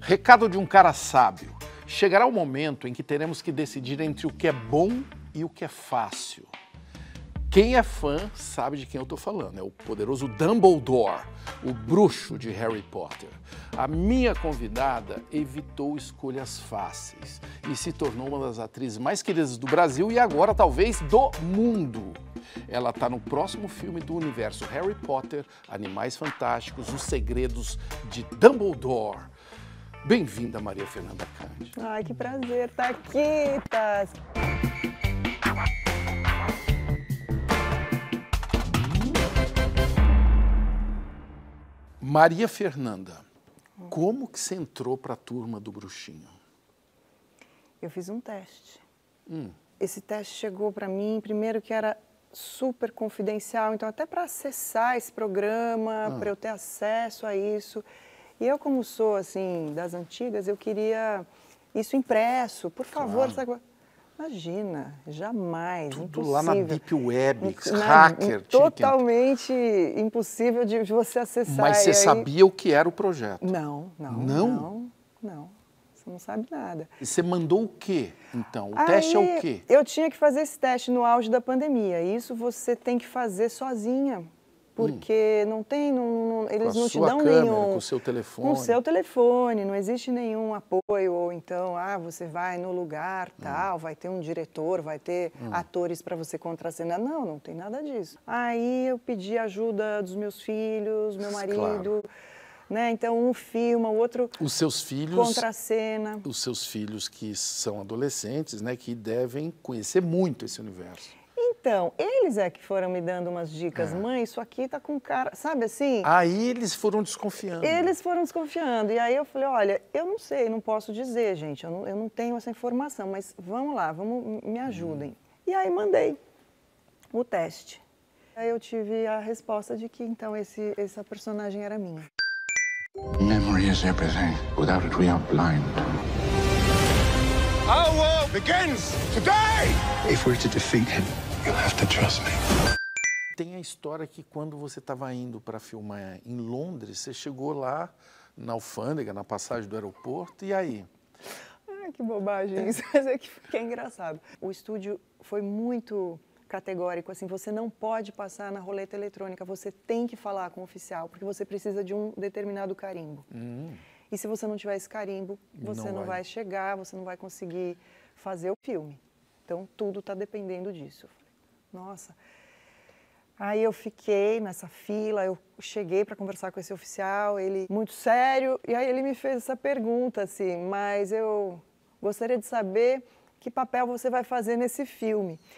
Recado de um cara sábio. Chegará o momento em que teremos que decidir entre o que é bom e o que é fácil. Quem é fã sabe de quem eu estou falando. É o poderoso Dumbledore, o bruxo de Harry Potter. A minha convidada evitou escolhas fáceis e se tornou uma das atrizes mais queridas do Brasil e agora talvez do mundo. Ela está no próximo filme do universo Harry Potter, Animais Fantásticos, Os Segredos de Dumbledore. Bem-vinda, Maria Fernanda Cândido. Ai, que prazer estar aqui, Taz. Maria Fernanda, como que você entrou para a turma do Bruxinho? Eu fiz um teste. Hum. Esse teste chegou para mim, primeiro que era super confidencial, então até para acessar esse programa, ah. para eu ter acesso a isso. E eu, como sou assim das antigas, eu queria isso impresso, por favor. Claro. Imagina, jamais, Tudo impossível. lá na Deep Web, na, hacker. Totalmente que... impossível de você acessar. Mas você aí... sabia o que era o projeto? Não, não. Não? Não, não. Você não sabe nada. E você mandou o quê, então? O aí, teste é o quê? Eu tinha que fazer esse teste no auge da pandemia. Isso você tem que fazer sozinha porque hum. não tem, não, não, eles não te dão câmera, nenhum. Com o seu telefone. Com o seu telefone, não existe nenhum apoio, ou então, ah, você vai no lugar hum. tal, hum. vai ter um diretor, vai ter hum. atores para você contracenar. Não, não tem nada disso. Aí eu pedi ajuda dos meus filhos, meu marido. Claro. Né? Então um filma, o outro os seus filhos contracena. Os seus filhos que são adolescentes, né, que devem conhecer muito esse universo. Então, eles é que foram me dando umas dicas. É. Mãe, isso aqui tá com cara. Sabe assim? Aí eles foram desconfiando. Eles foram desconfiando. E aí eu falei: olha, eu não sei, não posso dizer, gente. Eu não, eu não tenho essa informação, mas vamos lá, vamos, me ajudem. Hum. E aí mandei o teste. Aí eu tive a resposta de que então esse, essa personagem era minha. Memory is everything. Without it, we are blind. Our war begins today! If we're to defeat him, Tem a história que quando você estava indo para filmar em Londres, você chegou lá na alfândega, na passagem do aeroporto, e aí? Ah, que bobagem isso, mas é que, que é engraçado. O estúdio foi muito categórico, assim, você não pode passar na roleta eletrônica, você tem que falar com o oficial, porque você precisa de um determinado carimbo. Hum. E se você não tiver esse carimbo, você não, não vai. vai chegar, você não vai conseguir fazer o filme. Então, tudo está dependendo disso. Nossa. Aí eu fiquei nessa fila, eu cheguei para conversar com esse oficial, ele muito sério, e aí ele me fez essa pergunta assim, mas eu gostaria de saber que papel você vai fazer nesse filme.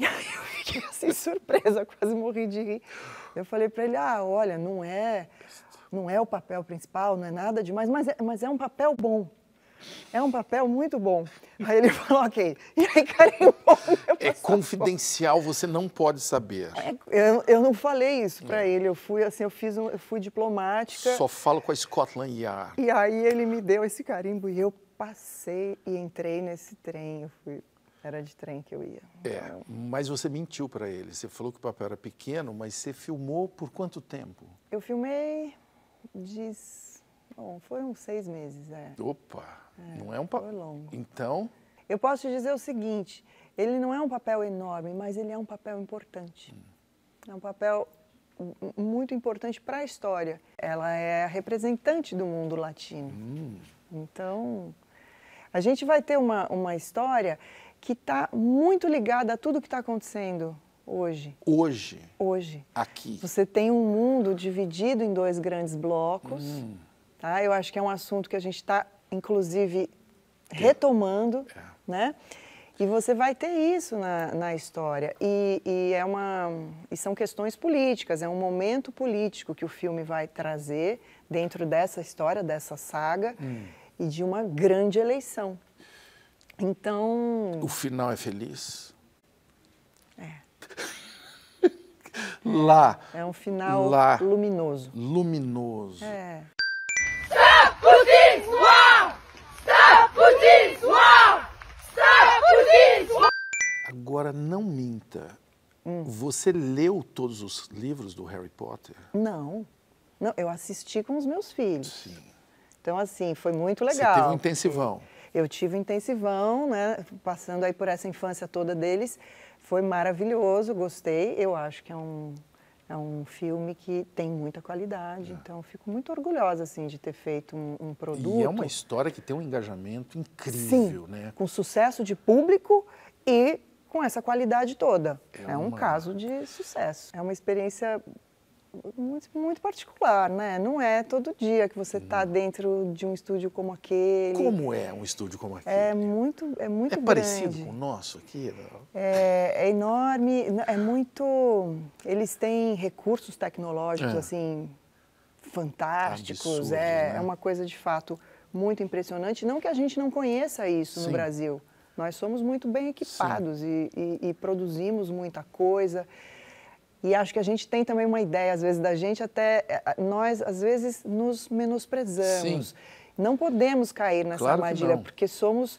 E aí eu fiquei assim surpresa, quase morri de rir. Eu falei para ele: "Ah, olha, não é, não é o papel principal, não é nada demais, mas é, mas é um papel bom". É um papel muito bom. Aí ele falou, ok. E aí carimbou É confidencial, você não pode saber. É, eu, eu não falei isso para é. ele. Eu fui assim, eu fiz um, eu fui diplomática. Só falo com a Scotland Yard. E aí ele me deu esse carimbo e eu passei e entrei nesse trem. Eu fui, era de trem que eu ia. É, mas você mentiu para ele. Você falou que o papel era pequeno, mas você filmou por quanto tempo? Eu filmei de Bom, foram seis meses, é. Opa! É, não é um papel. longo. Então. Eu posso te dizer o seguinte: ele não é um papel enorme, mas ele é um papel importante. Hum. É um papel muito importante para a história. Ela é a representante do mundo latino. Hum. Então, a gente vai ter uma, uma história que está muito ligada a tudo que está acontecendo hoje. Hoje? Hoje. Aqui. Você tem um mundo dividido em dois grandes blocos. Hum. Tá? Eu acho que é um assunto que a gente está, inclusive, retomando, é. né? E você vai ter isso na, na história. E, e, é uma, e são questões políticas, é um momento político que o filme vai trazer dentro dessa história, dessa saga, hum. e de uma grande eleição. Então. O final é feliz? É. lá. É um final lá, luminoso. Luminoso. É. Agora, não minta. Hum. Você leu todos os livros do Harry Potter? Não. Não, eu assisti com os meus filhos. Sim. Então, assim, foi muito legal. Você teve um intensivão. Eu tive um intensivão, né? Passando aí por essa infância toda deles. Foi maravilhoso, gostei. Eu acho que é um, é um filme que tem muita qualidade, é. então fico muito orgulhosa assim de ter feito um, um, produto. E é uma história que tem um engajamento incrível, Sim, né? Com sucesso de público e com essa qualidade toda. É, é um caso de sucesso. É uma experiência muito, muito, particular, né? Não é todo dia que você está dentro de um estúdio como aquele. Como é um estúdio como aquele? É muito, é muito é grande. parecido com o nosso aqui? É, é, enorme, é muito. Eles têm recursos tecnológicos é. assim fantásticos. Absurdo, é, né? é uma coisa de fato muito impressionante. Não que a gente não conheça isso Sim. no Brasil. Nós somos muito bem equipados e, e, e produzimos muita coisa. E acho que a gente tem também uma ideia, às vezes, da gente, até é, nós, às vezes, nos menosprezamos. Sim. Não podemos cair nessa claro armadilha, porque somos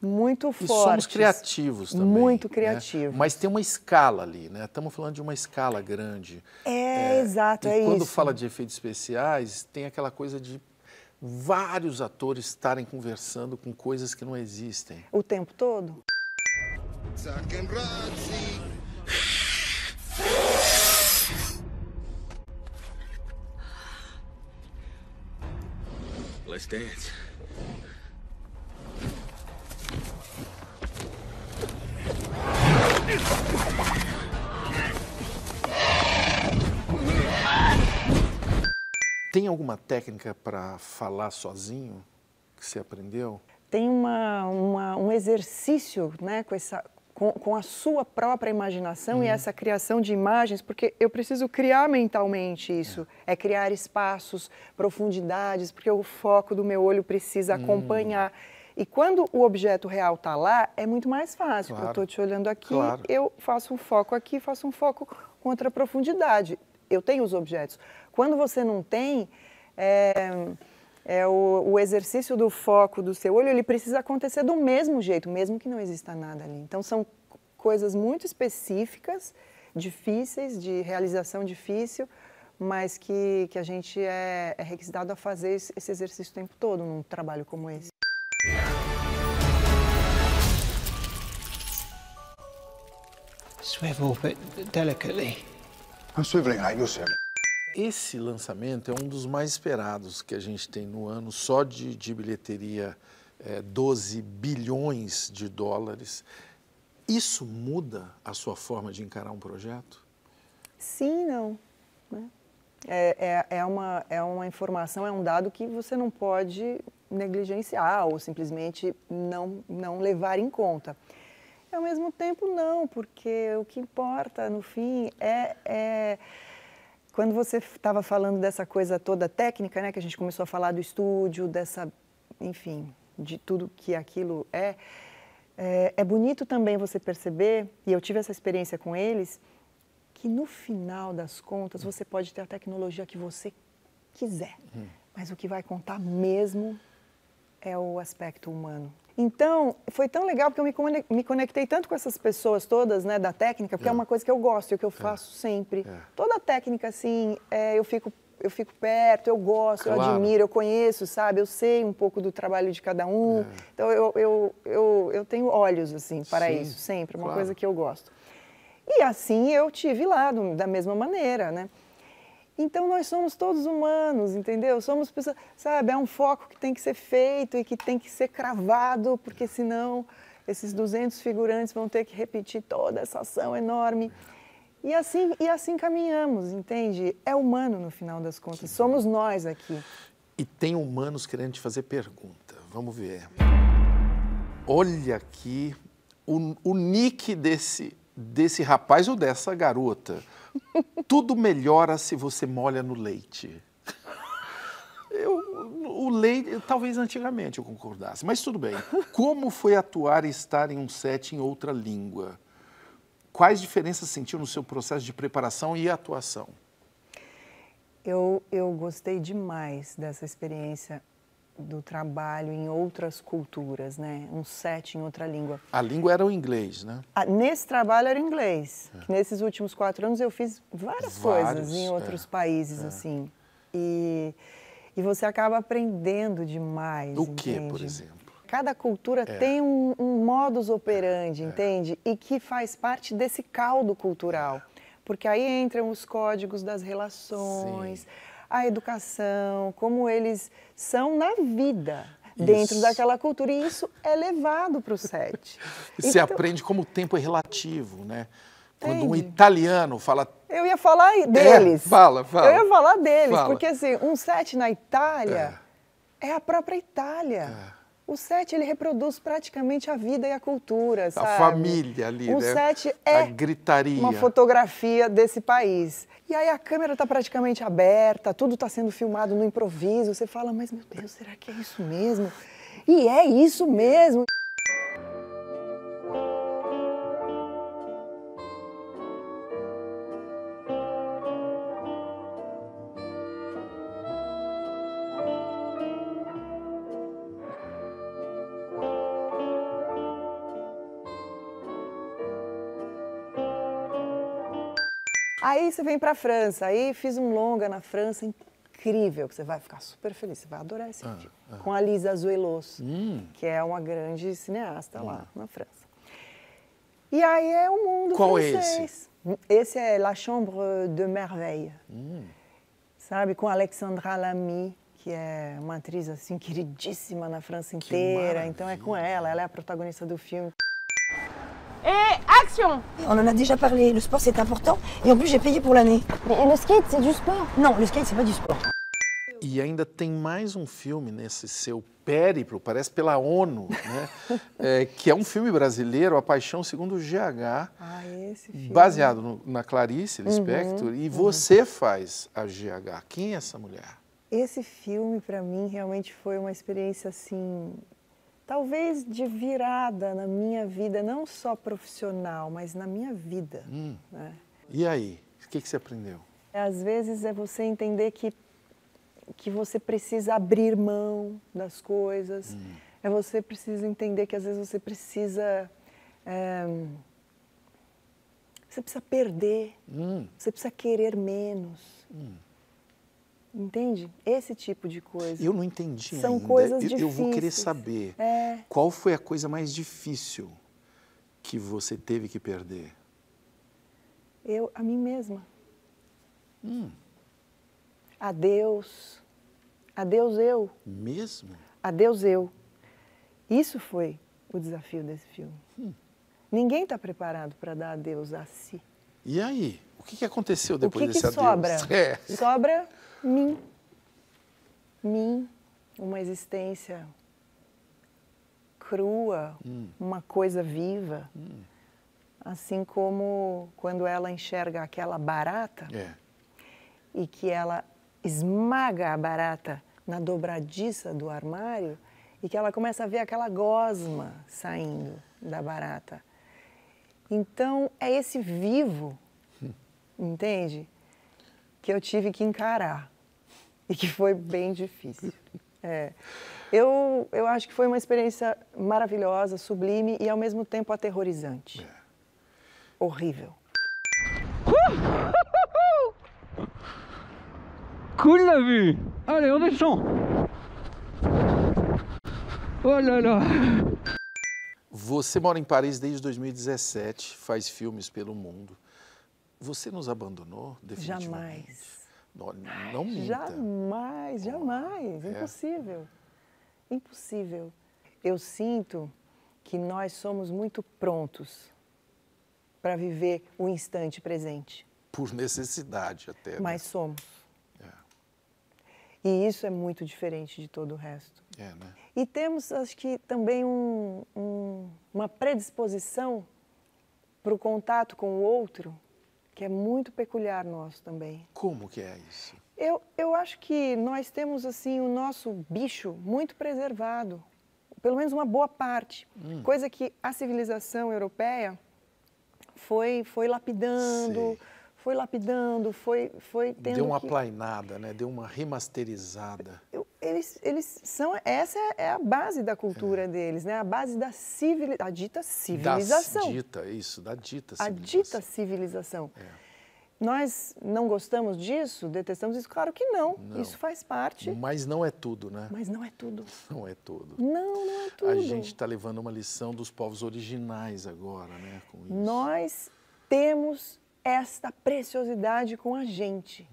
muito fortes. E somos criativos também. Muito né? criativos. Né? Mas tem uma escala ali, né? Estamos falando de uma escala grande. É, é exato, e é quando isso. fala de efeitos especiais, tem aquela coisa de vários atores estarem conversando com coisas que não existem. O tempo todo? Let's dance. Tem alguma técnica para falar sozinho que você aprendeu? Tem uma, uma, um exercício né, com, essa, com, com a sua própria imaginação uhum. e essa criação de imagens, porque eu preciso criar mentalmente isso. É, é criar espaços, profundidades, porque o foco do meu olho precisa uhum. acompanhar. E quando o objeto real está lá, é muito mais fácil. Claro. Eu estou te olhando aqui, claro. eu faço um foco aqui, faço um foco com outra profundidade. Eu tenho os objetos. Quando você não tem, é, é o, o, exercício do foco do seu olho, ele precisa acontecer do mesmo jeito, mesmo que não exista nada ali. Então, são coisas muito específicas, difíceis, de realização difícil, mas que, que a gente é, é requisitado a fazer esse, exercício o tempo todo num trabalho como esse. Swivel, but delicately. I'm swiveling like you, sir. Esse lançamento é um dos mais esperados que a gente tem no ano, só de, de bilheteria, é, 12 bilhões de dólares. Isso muda a sua forma de encarar um projeto? Sim, não. Né? É, é, é, uma, é uma informação, é um dado que você não pode negligenciar ou simplesmente não, não levar em conta. Ao mesmo tempo, não, porque o que importa, no fim, é, é quando você estava falando dessa coisa toda técnica, né, que a gente começou a falar do estúdio, dessa, enfim, de tudo que aquilo é, é, é bonito também você perceber, e eu tive essa experiência com eles, que no final das contas você pode ter a tecnologia que você quiser, hum. mas o que vai contar mesmo é o aspecto humano. Então, foi tão legal porque eu me conectei tanto com essas pessoas todas, né, da técnica, porque é, é uma coisa que eu gosto e que eu é. faço é. sempre. É. Toda a técnica, assim, é, eu fico eu fico perto, eu gosto, claro. eu admiro, eu conheço, sabe? Eu sei um pouco do trabalho de cada um. É. Então, eu, eu, eu, eu tenho olhos, assim, para Sim, isso, sempre. É uma claro. coisa que eu gosto. E assim eu tive lá, da mesma maneira, né? Então nós somos todos humanos, entendeu? Somos pessoas, sabe? É um foco que tem que ser feito e que tem que ser cravado, porque senão esses 200 figurantes vão ter que repetir toda essa ação enorme. E assim, e assim caminhamos, entende? É humano no final das contas, somos nós aqui. E tem humanos querendo te fazer pergunta. Vamos ver. Olha aqui o, o nick desse, desse rapaz ou dessa garota. Tudo melhora se você molha no leite. Eu, o leite, talvez antigamente eu concordasse, mas tudo bem. Como foi atuar e estar em um set em outra língua? Quais diferenças sentiu no seu processo de preparação e atuação? Eu, eu gostei demais dessa experiência do trabalho em outras culturas, né? Um set em outra língua. A língua era o inglês, né? Ah, nesse trabalho era inglês. É. Nesses últimos quatro anos eu fiz várias Vários, coisas em outros é. países, é. assim. E, E você acaba aprendendo demais. O que, por exemplo? Cada cultura É. tem um, um modus operandi, entende? E que faz parte desse caldo cultural. Porque aí entram os códigos das relações, Sim. A educação, como eles são na vida, dentro Isso. daquela cultura. E isso é levado para o set. Você Então, aprende como o tempo é relativo, né? Quando um italiano fala. Eu ia falar deles. É, fala, fala. Eu ia falar deles, Fala. porque assim, um set na Itália é, a própria Itália. É. O set ele reproduz praticamente a vida e a cultura, A sabe? família ali, um né? set A é gritaria. uma fotografia desse país. E aí a câmera está praticamente aberta, tudo está sendo filmado no improviso. Você fala, mas meu Deus, será que é isso mesmo? E é isso mesmo. Aí você vem para a França, aí fiz um longa na França incrível, que você vai ficar super feliz, você vai adorar esse filme. Com a Lisa Azuelos, que é uma grande cineasta lá na França. E aí é o mundo Qual é francês. esse? é La Chambre de Merveille. Sabe, com Alexandra Lamy, que é uma atriz assim queridíssima na França inteira. Então é com ela, ela é a protagonista do filme. Et action On en a déjà parlé, le sport c'est important et en plus j'ai payé pour l'année. Mais le skate, c'est du sport. Non, le skate c'est pas du sport. E ainda tem mais um filme nesse seu périplo, parece pela ONU, né? É, que é um filme brasileiro, A Paixão Segundo o GH, Ah, esse filme. baseado no- na Clarice Lispector, e você faz a GH. Quem é essa mulher? Esse filme, para mim, realmente foi uma experiência assim, talvez de virada na minha vida, não só profissional, mas na minha vida. né? E aí? O que, que você aprendeu? Às vezes é você entender que, que você precisa abrir mão das coisas, é você precisa entender que às vezes você precisa. é, você precisa perder, Hum, você precisa querer menos. Entende? Esse tipo de coisa. eu não entendi São ainda. coisas eu, eu vou querer difíceis. saber É. qual foi a coisa mais difícil que você teve que perder. Eu, a mim mesma. Hum. Adeus. Adeus eu. Mesmo? Adeus eu. Isso foi o desafio desse filme. Hum. Ninguém está preparado para dar adeus a si. E aí? O que, que aconteceu depois o que, que desse sobra? adeus? É. Sobra mim. Mim, uma existência crua, Hum. uma coisa viva. Assim como quando ela enxerga aquela barata É. e que ela esmaga a barata na dobradiça do armário e que ela começa a ver aquela gosma saindo da barata. Então, é esse vivo, entende? Que eu tive que encarar e que foi bem difícil. É. Eu, eu acho que foi uma experiência maravilhosa, sublime e ao mesmo tempo aterrorizante. Horrível. Cool la vue Allez, on descend Oh là là Você mora em Paris desde 2017, faz filmes pelo mundo. Você nos abandonou definitivamente? Jamais. Não, não minta. Jamais, jamais. É. Impossível. Impossível. Eu sinto que nós somos muito prontos para viver o instante presente, Por necessidade até. né? mas somos. É. E isso é muito diferente de todo o resto. É, né? E temos, acho que, também um- um- uma predisposição para o contato com o outro, que é muito peculiar nosso também. Como que é isso? Eu, eu acho que nós temos assim o nosso bicho muito preservado, pelo menos uma boa parte, Hum. coisa que a civilização europeia foi foi lapidando, Sei. foi lapidando, foi foi tendo Deu uma que, plainada, né? Deu uma remasterizada. eu- eles, eles são essa é a base da cultura deles, né? A base da civili, a dita civilização. Da dita, isso, da dita a civilização. dita civilização. nós não gostamos disso, detestamos isso? Claro que não. Não. Isso faz parte, Mas não é tudo, né? mas não é tudo. Não é tudo. Não, não é tudo. A gente está levando uma lição dos povos originais agora, né? Com isso. Nós temos esta preciosidade com a gente.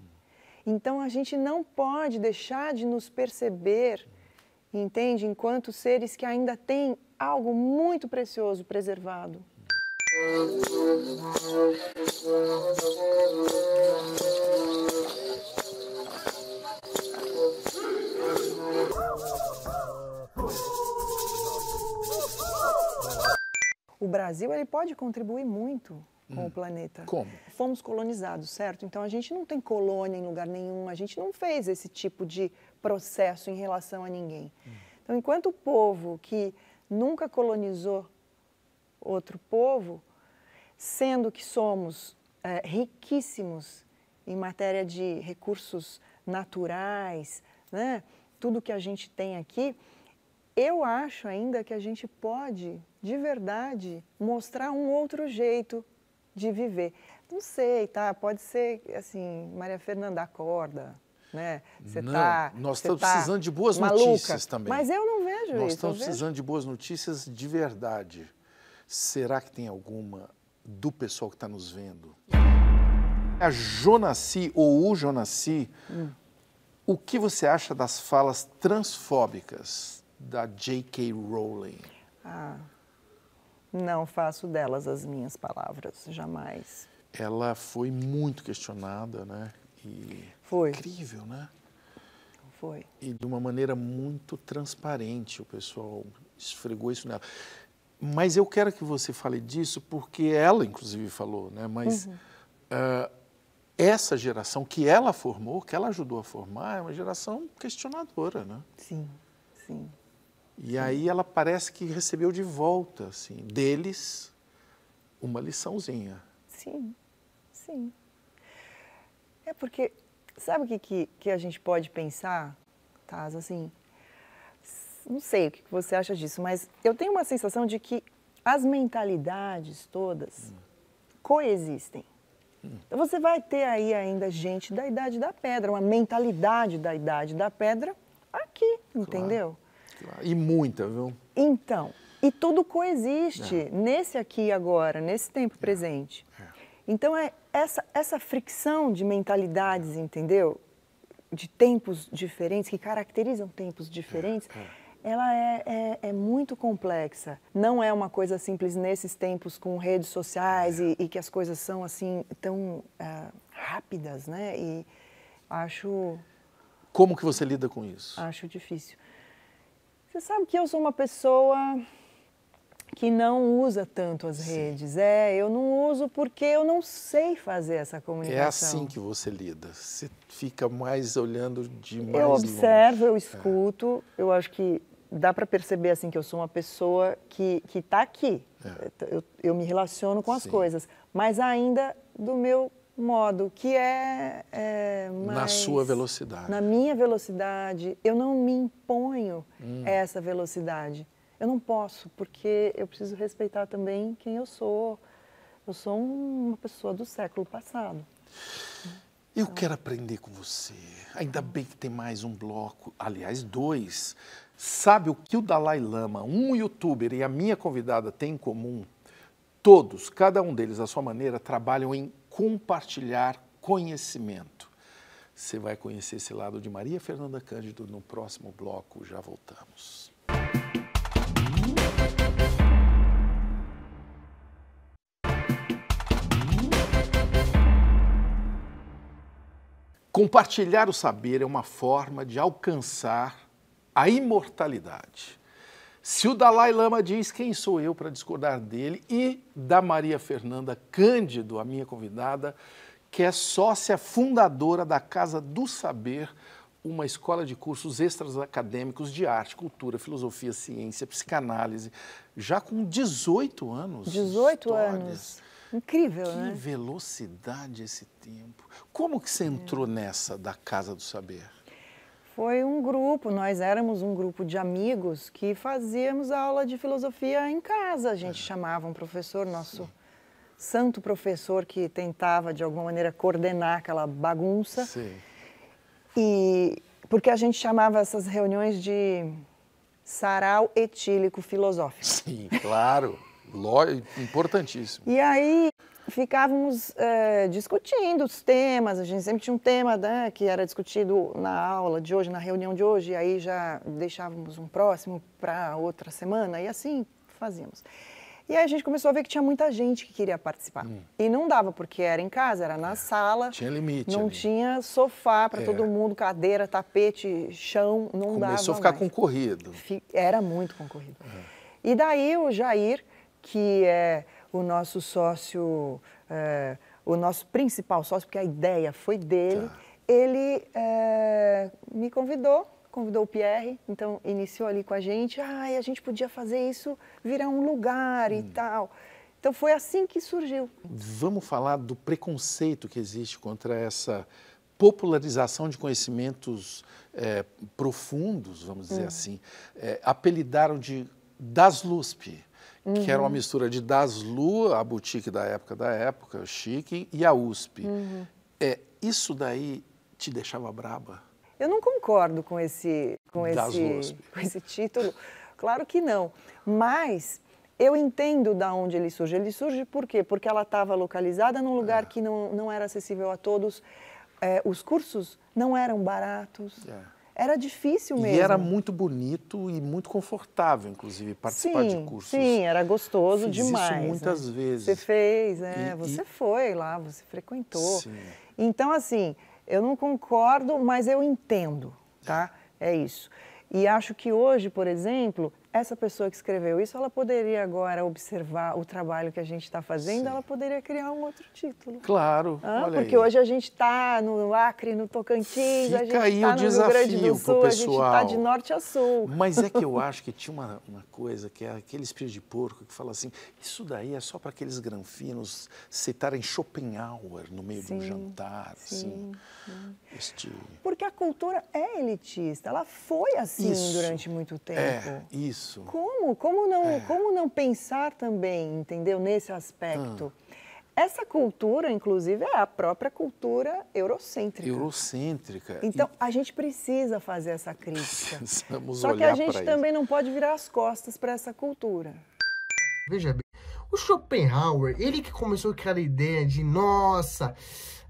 Então a gente não pode deixar de nos perceber, entende? Enquanto seres que ainda têm algo muito precioso preservado. O Brasil ele pode contribuir muito com o planeta. Como? Fomos colonizados, certo? Então a gente não tem colônia em lugar nenhum, a gente não fez esse tipo de processo em relação a ninguém. Então, enquanto o povo que nunca colonizou outro povo, sendo que somos eh, riquíssimos em matéria de recursos naturais, né? tudo que a gente tem aqui, eu acho ainda que a gente pode, de verdade, mostrar um outro jeito de viver. Não sei, tá? Pode ser, assim, Maria Fernanda acorda, né? Você Não, tá, nós estamos tá precisando de boas maluca. notícias também. Mas eu não vejo Nós isso. eu estamos vejo- precisando de boas notícias de verdade. Será que tem alguma do pessoal que está nos vendo? A Jonassi, ou o Jonassi, Hum. o que você acha das falas transfóbicas da J.K. Rowling? Ah, não faço delas as minhas palavras, jamais. Ela foi muito questionada, né? E Foi. incrível, né? Foi. e de uma maneira muito transparente. O pessoal esfregou isso nela. Mas eu quero que você fale disso porque ela, inclusive, falou, né? Mas ah, essa geração que ela formou, que ela ajudou a formar, é uma geração questionadora, né? Sim, sim. E aí ela parece que recebeu de volta, assim, deles uma liçãozinha. Sim, sim. É porque, sabe o que, que, que a gente pode pensar, Taz? Assim, não sei o que você acha disso, mas eu tenho uma sensação de que as mentalidades todas coexistem. Então você vai ter aí ainda gente da idade da pedra, uma mentalidade da idade da pedra aqui, entendeu? E muita, viu? Então, e tudo coexiste nesse aqui e agora, nesse tempo presente. Então, é essa, essa fricção de mentalidades, entendeu? De tempos diferentes, que caracterizam tempos diferentes, ela é, é, é muito complexa. Não é uma coisa simples nesses tempos com redes sociais e, e que as coisas são, assim, tão ah, rápidas, né? E acho Como que você lida com isso? Acho difícil. Você sabe que eu sou uma pessoa que não usa tanto as redes. É, eu não uso porque eu não sei fazer essa comunicação. É assim que você lida. Você fica mais olhando de mais eu longe. É. observo, eu escuto. Eu acho que dá para perceber assim que eu sou uma pessoa que que está aqui. Eu, eu me relaciono com as É. Sim. coisas, mas ainda do meu modo, que é, é Na sua velocidade. Na minha velocidade, eu não me imponho Hum. essa velocidade. Eu não posso, porque eu preciso respeitar também quem eu sou. Eu sou uma pessoa do século passado. Eu quero aprender com você. Ainda bem que tem mais um bloco, aliás, dois. Sabe o que o Dalai Lama, um youtuber e a minha convidada têm em comum? Todos, cada um deles à sua maneira, trabalham em compartilhar conhecimento. Você vai conhecer esse lado de Maria Fernanda Cândido no próximo bloco. Já voltamos. Compartilhar o saber é uma forma de alcançar a imortalidade. Se o Dalai Lama diz quem sou eu para discordar dele e da Maria Fernanda Cândido, a minha convidada, que é sócia fundadora da Casa do Saber, uma escola de cursos extras acadêmicos de arte, cultura, filosofia, ciência, psicanálise, já com 18 anos. 18 histórias. anos. Incrível, Que né? velocidade esse tempo. Como que você entrou nessa da Casa do Saber? Foi um grupo, nós éramos um grupo de amigos que fazíamos aula de filosofia em casa. A gente chamava um professor, nosso santo professor que tentava, de alguma maneira, coordenar aquela bagunça. Sim. E porque a gente chamava essas reuniões de sarau etílico filosófico. Sim, claro. Importantíssimo. E aí ficávamos eh, discutindo os temas, a gente sempre tinha um tema né, que era discutido na aula de hoje, na reunião de hoje, e aí já deixávamos um próximo para outra semana, e assim fazíamos. E aí a gente começou a ver que tinha muita gente que queria participar. E não dava, porque era em casa, era na sala. Hum. Tinha limite Não ali. tinha sofá para É. todo mundo, cadeira, tapete, chão, não dava Começou a ficar mais. concorrido. Era muito concorrido. E daí o Jair, que é o nosso sócio, é, o nosso principal sócio, porque a ideia foi dele, Tá. ele é, me convidou, convidou o Pierre, então iniciou ali com a gente, ah, a gente podia fazer isso virar um lugar e tal. Então foi assim que surgiu. Vamos falar do preconceito que existe contra essa popularização de conhecimentos eh, profundos, vamos dizer assim. Eh, apelidaram de Daslusp, que era uma mistura de Daslu, a boutique da época da época, chique, e a USP. É, isso daí te deixava braba? Eu não concordo com esse, com esse, com esse título, claro que não. Mas eu entendo da onde ele surge. Ele surge por quê? Porque ela estava localizada num lugar que não, não era acessível a todos. É, os cursos não eram baratos. É. Era difícil mesmo. E era muito bonito e muito confortável, inclusive, participar sim, de cursos. Sim, era gostoso Fiz isso demais. muitas né? vezes. Você fez, é, E- você e- foi lá, você frequentou. Sim. Então, assim, eu não concordo, mas eu entendo, tá? É isso. E acho que hoje, por exemplo, essa pessoa que escreveu isso, ela poderia agora observar o trabalho que a gente está fazendo, ela poderia criar um outro título. Claro, olha Porque aí. hoje a gente está no Acre, no Tocantins, a gente Fica está no Rio Grande do Sul, a gente está de norte a sul. Mas é que eu acho que tinha uma, uma coisa que é aquele espírito de porco que fala assim: isso daí é só para aqueles granfinos citarem Schopenhauer no meio de um Sim, jantar, assim. Este... Porque a cultura é elitista, ela foi assim Isso. durante muito tempo. É, isso. Como? Como não, como não pensar também, entendeu, nesse aspecto? Ah. Essa cultura, inclusive, é a própria cultura eurocêntrica. Eurocêntrica. Então, a gente precisa fazer essa crítica. Precisamos Só que a gente também não pode virar as costas para essa cultura. Veja bem, o Schopenhauer, ele que começou com aquela ideia de, nossa,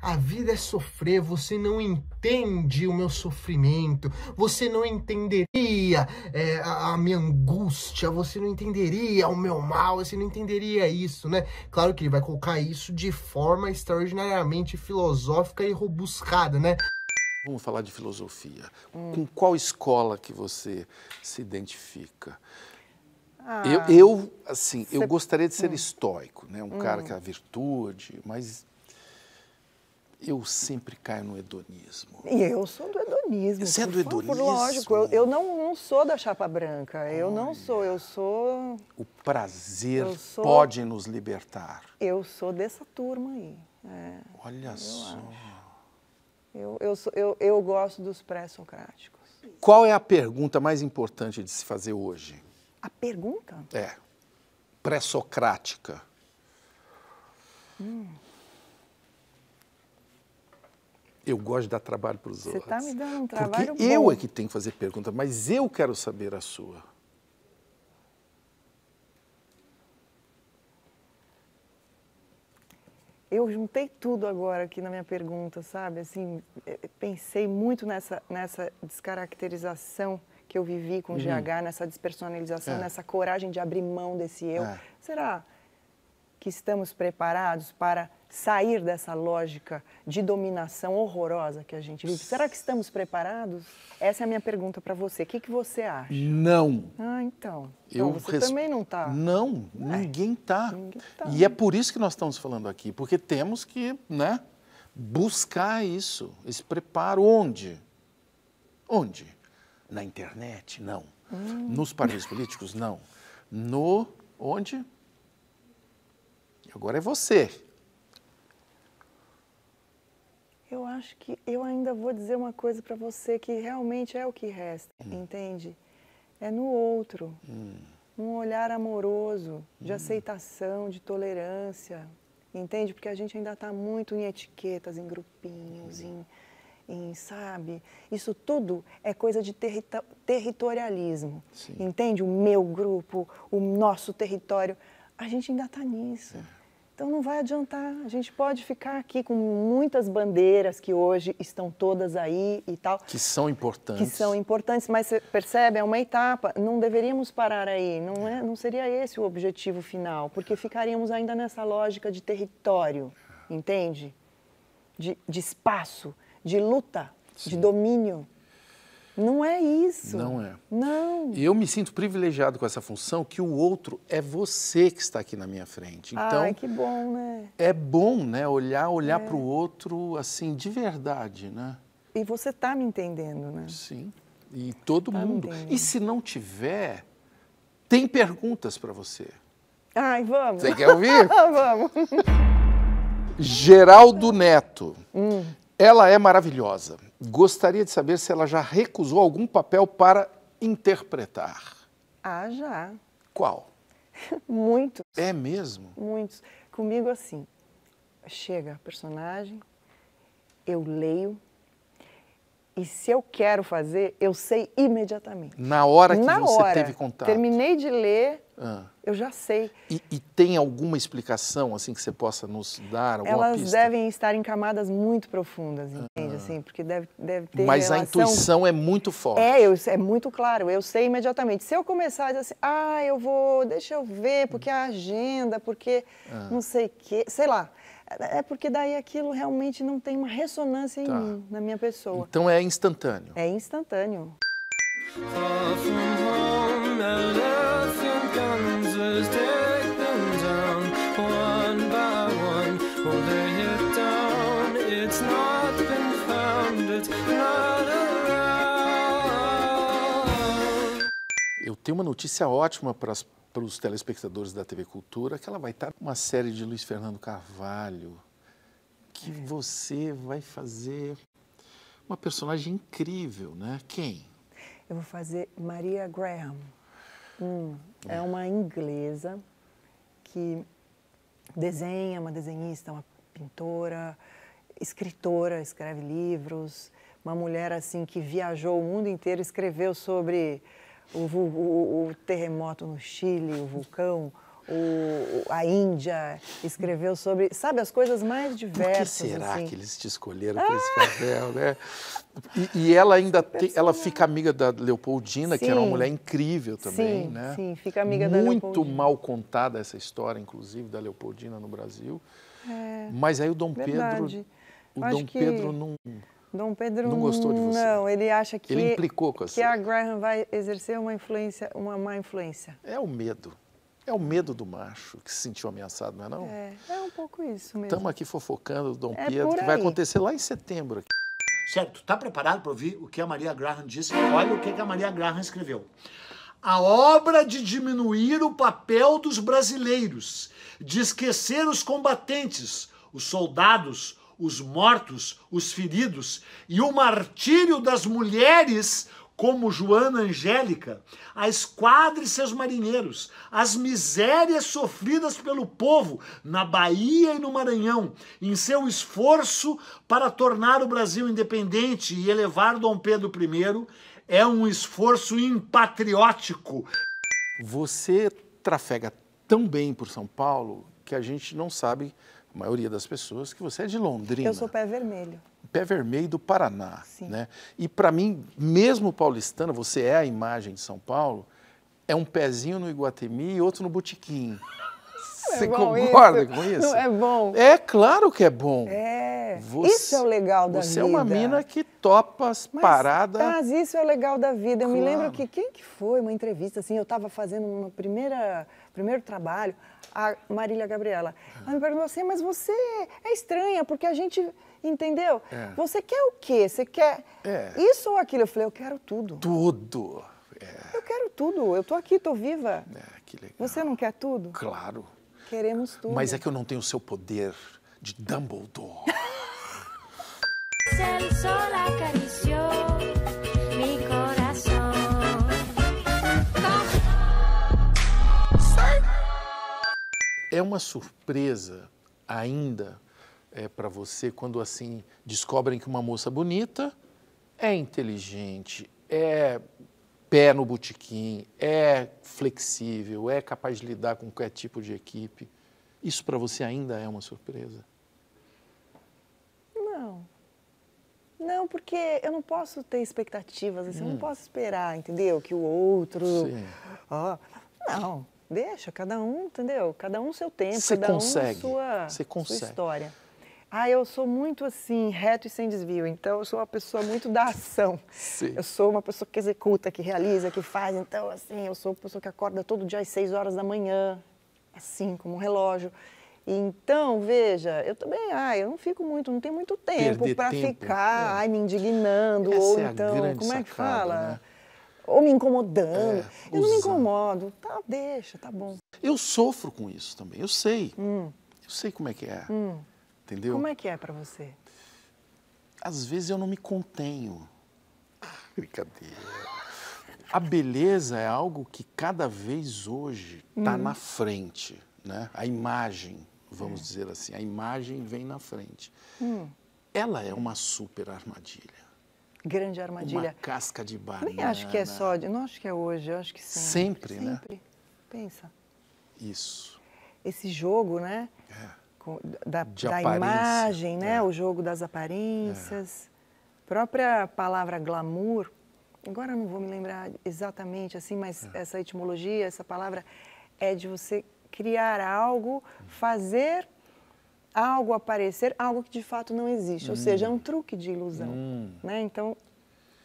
a vida é sofrer, você não entende o meu sofrimento, você não entenderia é, a, a minha angústia, você não entenderia o meu mal, você não entenderia isso, né? Claro que ele vai colocar isso de forma extraordinariamente filosófica e robuscada, né? Vamos falar de filosofia. Hum. Com qual escola que você se identifica? Ah, Eu, eu, assim, eu Cê- gostaria de Hum. ser estoico, né? Um cara que é a virtude, mas eu sempre caio no hedonismo. E eu sou do hedonismo. Você é do favor, hedonismo? Lógico, eu, eu não, não sou da chapa branca. Eu não sou, eu sou. O prazer Eu sou- pode nos libertar. Eu sou dessa turma aí. É, Olha só. eu, eu, sou, eu, eu gosto dos pré-socráticos. Qual é a pergunta mais importante de se fazer hoje? A pergunta? É, pré-socrática. Eu gosto de dar trabalho para os Você outros. tá me dando um Porque trabalho eu bom. é que tenho que fazer pergunta, mas eu quero saber a sua. Eu juntei tudo agora aqui na minha pergunta, sabe? Assim, eh, pensei muito nessa, nessa descaracterização que eu vivi com o GH, nessa despersonalização, Uhum. É. nessa coragem de abrir mão desse eu. É. Será que estamos preparados para sair dessa lógica de dominação horrorosa que a gente vive? Será que estamos preparados? Essa é a minha pergunta para você. O que, que você acha? Não. Ah, então. Eu então você res- também não está. Não, ninguém está. tá. E é por isso que nós estamos falando aqui, porque temos que né, buscar isso, esse preparo. Onde? Onde? Na internet? Não. Hum. Nos partidos políticos? Não. No. Onde? Agora é você. Eu acho que eu ainda vou dizer uma coisa para você que realmente é o que resta, Hum. entende? É no outro. Um olhar amoroso, Hum. de aceitação, de tolerância. entende? Porque a gente ainda está muito em etiquetas, em grupinhos, em, em, sabe? Isso tudo é coisa de territa- territorialismo, Sim. entende? O meu grupo, o nosso território, a gente ainda está nisso. Então não vai adiantar. A gente pode ficar aqui com muitas bandeiras que hoje estão todas aí e tal Que são importantes. que são importantes, mas você percebe, é uma etapa, não deveríamos parar aí, não, é, não seria esse o objetivo final, porque ficaríamos ainda nessa lógica de território, entende? De, de espaço, de luta, de domínio. Não é isso. Não é. Não. E eu me sinto privilegiado com essa função que o outro é você que está aqui na minha frente. Então, Ai, que bom, né? é bom, né, olhar, olhar para o outro assim de verdade, né? E você tá me entendendo, né? Sim. E todo Tá mundo. E se não tiver, tem perguntas para você. Ai, vamos. Você quer ouvir? vamos. Geraldo Neto. Hum. Ela é maravilhosa. Gostaria de saber se ela já recusou algum papel para interpretar. Ah, já. Qual? Muito. É mesmo? Muitos. Comigo, assim, chega a personagem, eu leio, e se eu quero fazer, eu sei imediatamente. Na hora que Na você hora. teve contato. Terminei de ler, Ah. eu já sei. E, e tem alguma explicação assim que você possa nos dar? Alguma Elas pista? devem estar em camadas muito profundas, entende? Assim, porque deve, deve ter Mas a relação... intuição é muito forte. É, eu, é muito claro, eu sei imediatamente. Se eu começar a dizer assim, ah, eu vou, deixa eu ver, porque a agenda, porque Ah. não sei o quê, sei lá. É porque daí aquilo realmente não tem uma ressonância Tá. em mim, na minha pessoa. Então é instantâneo. É instantâneo. Eu tenho uma notícia ótima para, as- para os telespectadores da TV Cultura, que ela vai estar uma série de Luiz Fernando Carvalho, que você vai fazer uma personagem incrível, né? Quem? Eu vou fazer Maria Graham. Hum, é uma inglesa que desenha, uma desenhista, uma pintora, escritora, escreve livros, uma mulher assim que viajou o mundo inteiro, escreveu sobre o, o- o terremoto no Chile, o vulcão, o- a Índia, escreveu sobre, sabe, as coisas mais Por que diversas. será assim. que eles te escolheram para esse papel, né? E, e ela ainda tem, ela fica amiga da Leopoldina, que era uma Sim. mulher incrível também, Sim, né? sim, fica amiga da Muito Leopoldina. mal contada essa história, inclusive, da Leopoldina no Brasil. Mas aí o Dom É, Verdade. Pedro, o Acho Dom Pedro não, Dom Pedro Não gostou de você? Não, ele acha que Ele implicou com você. que a Graham vai exercer uma influência, uma má influência. é o medo. É o medo do macho que se sentiu ameaçado, não é não? É, é um pouco isso mesmo. Estamos aqui fofocando do Dom É Pedro, que vai acontecer lá em setembro. aqui. Certo, tá preparado para ouvir o que a Maria Graham disse? Olha o que que a Maria Graham escreveu. A obra de diminuir o papel dos brasileiros, de esquecer os combatentes, os soldados, os mortos, os feridos e o martírio das mulheres como Joana Angélica, a esquadra e seus marinheiros, as misérias sofridas pelo povo na Bahia e no Maranhão, em seu esforço para tornar o Brasil independente e elevar Dom Pedro I, é um esforço impatriótico. Você trafega tão bem por São Paulo que a gente não sabe, a maioria das pessoas, que você é de Londrina. Eu sou pé vermelho. Pé Vermelho do Paraná. Sim. Né? E para mim, mesmo paulistana, você é a imagem de São Paulo, é um pezinho no Iguatemi e outro no Botequim. Você É concorda isso? com isso? Não, é bom. É claro que é bom. É, Você- isso é o legal da Você vida. é uma mina que topa as Mas, paradas. Mas isso é o legal da vida. Eu me Claro. lembro que quem que foi uma entrevista assim, eu estava fazendo uma primeira primeiro trabalho, a Marília Gabriela. Ela me perguntou assim: "Mas você é estranha porque a gente entendeu? É. Você quer o quê? Você quer É. isso ou aquilo?" Eu falei: "Eu quero tudo. Tudo. É, Eu quero tudo. Eu tô aqui, tô viva. é, que legal. Você não quer tudo? Claro. Queremos tudo." Mas é que eu não tenho o seu poder de Dumbledore. É uma surpresa ainda é para você quando assim descobrem que uma moça bonita é inteligente, é pé no botequim, é flexível, é capaz de lidar com qualquer tipo de equipe. Isso para você ainda é uma surpresa? Não. Não, porque eu não posso ter expectativas, assim, eu não posso esperar, entendeu? Que o outro. Hum. Sim. Ó, não, deixa, cada um, entendeu? Cada um seu tempo, Você cada consegue, um sua, você consegue. sua história. Ah, eu sou muito assim, reto e sem desvio, então eu sou uma pessoa muito da ação. Sim. Eu sou uma pessoa que executa, que realiza, que faz, então assim, eu sou uma pessoa que acorda todo dia às 6 horas da manhã, assim, como um relógio. Então, veja, eu também, ah, eu não fico muito, não tenho muito tempo para ficar, é. ai, me indignando, Essa ou é então, como é que sacada, fala? né? Ou me incomodando. É, eu não me usar. incomodo. Tá, deixa, tá bom. Eu sofro com isso também, eu sei. Eu sei como é que é. Entendeu? Como é que é para você? Às vezes eu não me contenho. Brincadeira. A beleza é algo que cada vez hoje está na frente, né? A imagem, vamos dizer assim, a imagem vem na frente. Ela é uma super armadilha, Grande armadilha. uma casca de banana. Nem acho que é só, de, não acho que é hoje, eu acho que sempre. Sempre, né? Sempre. Pensa. Isso. Esse jogo, né? É. da, da imagem, né? é. O jogo das aparências. Própria palavra glamour, agora não vou me lembrar exatamente assim, mas É. essa etimologia, essa palavra é de você criar algo, fazer algo aparecer, algo que de fato não existe. Ou seja, é um truque de ilusão. Hum. Né? Então,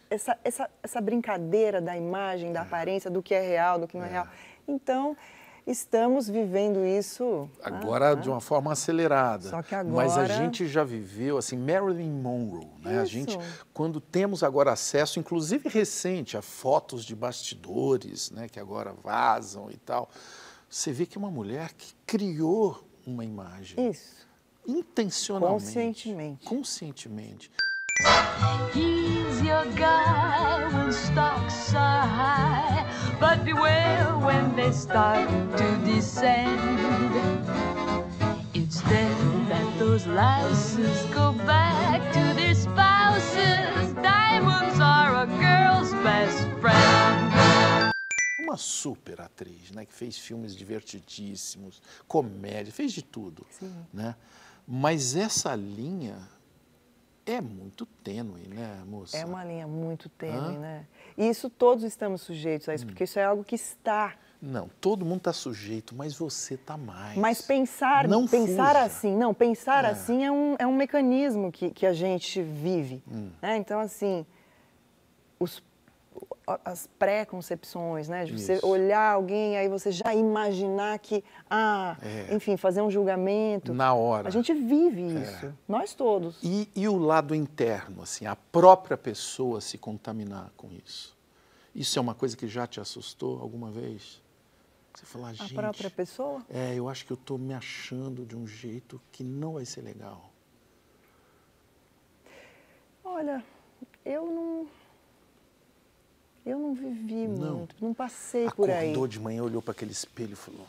essa, essa, essa brincadeira da imagem, da aparência, do que é real, do que não é, real. Então, estamos vivendo isso. Agora de uma forma acelerada. Só que Mas a agora- gente já viveu, assim, Marilyn Monroe, né? A Isso. gente, quando temos agora acesso, inclusive recente, a fotos de bastidores, né? Que agora vazam e tal. Você vê que é uma mulher que criou uma imagem. Isso. Intencionalmente. Conscientemente. Conscientemente. He's your guy when stocks are high, but beware when they start to descend. It's then that those lasses go back to their spouses. Diamonds are a girl's best friend. Uma super atriz, né? Que fez filmes divertidíssimos, comédia, fez de tudo. Né? Mas essa linha é muito tênue, né, moça? É uma linha muito tênue, Hã? né? E isso todos estamos sujeitos a isso, porque isso é algo que está. Não, todo mundo está sujeito, mas você está mais. Mas pensar, Não pensar fuja. assim, não, pensar É. assim é um, é um mecanismo que, que a gente vive. Hum. né? Então, assim, os- as pré-concepções, né? De você Isso. olhar alguém, aí você já imaginar que, ah, É. enfim, fazer um julgamento. Na hora. A gente vive É. isso, nós todos. E, e o lado interno, assim, a própria pessoa se contaminar com isso. Isso é uma coisa que já te assustou alguma vez? Você falar, A gente. própria pessoa? É, eu acho que eu estou me achando de um jeito que não vai ser legal. Olha, eu não. Eu não vivi Não. muito, não passei por aí. Acordou de manhã, olhou para aquele espelho e falou: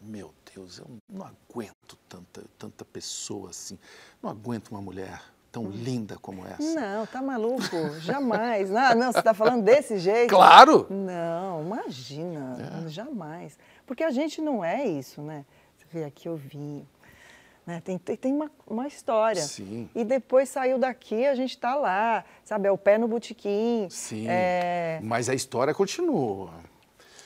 Meu Deus, eu não aguento tanta, tanta pessoa assim. Não aguento uma mulher tão linda como essa. Não, tá maluco? Jamais. Não, não, você está falando desse jeito? Claro! Não, imagina, jamais. Porque a gente não é isso, né? Você vê aqui eu vim. Né? Tem, tem, uma, uma história. Sim. E depois saiu daqui, a gente está lá, sabe? É o pé no botequim. Sim. É, Mas a história continua.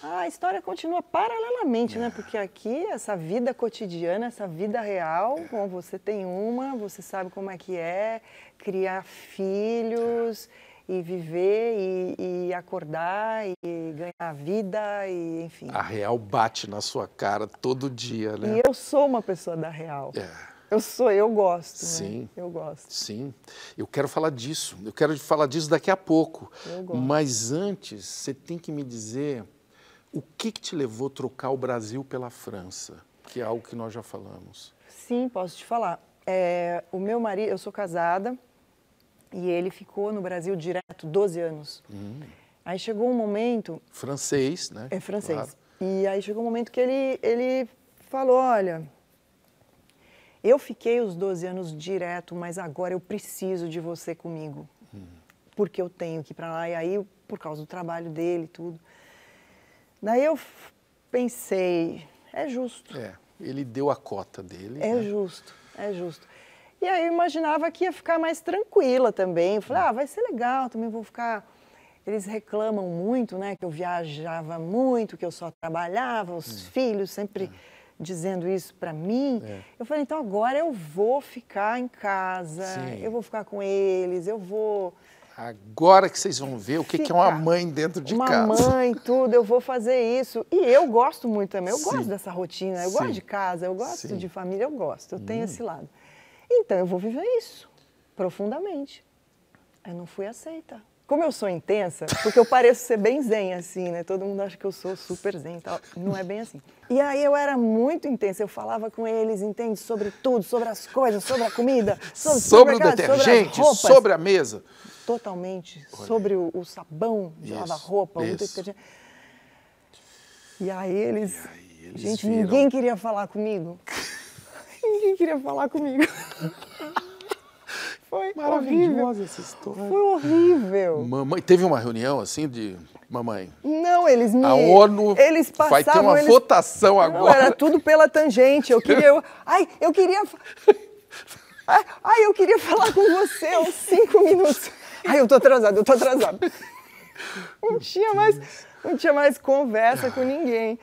a história continua paralelamente, É. né? Porque aqui, essa vida cotidiana, essa vida real, bom, você tem uma, você sabe como é que é, criar filhos e viver e, e acordar e ganhar vida e enfim. A real bate na sua cara todo dia, né? E eu sou uma pessoa da real. É. Eu sou, eu gosto. né? Sim. Eu gosto. Sim, eu quero falar disso. Eu quero falar disso daqui a pouco. Eu gosto. Mas antes, você tem que me dizer o que, que te levou a trocar o Brasil pela França, que é algo que nós já falamos. Sim, posso te falar. É, o meu marido, eu sou casada e ele ficou no Brasil direto 12 anos. Aí chegou um momento, Francês, né? é francês, Claro. e aí chegou um momento que ele, ele falou, olha, Eu fiquei os 12 anos direto, mas agora eu preciso de você comigo. Porque eu tenho que ir para lá. E aí, por causa do trabalho dele e tudo. Daí eu pensei, é justo. É, ele deu a cota dele. É né? justo, é justo. E aí eu imaginava que ia ficar mais tranquila também. Eu falei, ah, vai ser legal, também vou ficar. Eles reclamam muito, né? Que eu viajava muito, que eu só trabalhava, os filhos sempre dizendo isso para mim. É. Eu falei, então agora eu vou ficar em casa, Sim. eu vou ficar com eles, eu vou. Agora que vocês vão ver o que, que é uma mãe dentro de uma casa. mãe, tudo, eu vou fazer isso. E eu gosto muito também, eu Sim. gosto dessa rotina, eu Sim. gosto de casa, eu gosto. Hum. de família, eu gosto, eu tenho esse lado. Então eu vou viver isso, profundamente. Eu não fui aceita. Como eu sou intensa, porque eu pareço ser bem zen, assim, né? Todo mundo acha que eu sou super zen e tal. Não é bem assim. E aí eu era muito intensa, eu falava com eles, entende? Sobre tudo, sobre as coisas, sobre a comida, sobre, Sobre o supermercado, sobre as detergente, roupas sobre a mesa. totalmente sobre o, o sabão de Isso, lavar roupa, o isso. detergente. E aí eles. aí eles gente, viram. ninguém queria falar comigo. Ninguém queria falar comigo. Foi horrível. Maravilhosa essa história. Foi horrível. Mamãe, teve uma reunião assim de mamãe. Não, eles me. A ONU eles passavam, vai ter uma eles- votação Não, agora. era tudo pela tangente. Eu queria. eu- ai, eu queria. ai, eu queria falar com você uns cinco minutos. Ai, eu tô atrasado, eu tô atrasado. Não tinha mais, não tinha mais conversa com ninguém.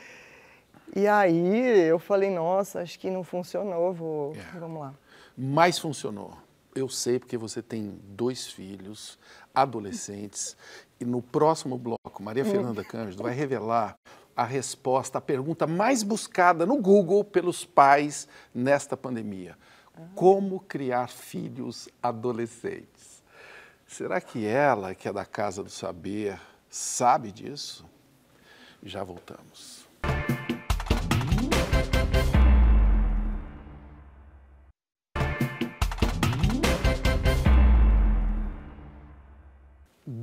E aí eu falei, nossa, acho que não funcionou, vou, É. vamos lá. Mas funcionou. Eu sei porque você tem dois filhos, adolescentes, e no próximo bloco, Maria Fernanda Cândido vai revelar a resposta à pergunta mais buscada no Google pelos pais nesta pandemia: como criar filhos adolescentes? Será que ela, que é da Casa do Saber, sabe disso? Já voltamos.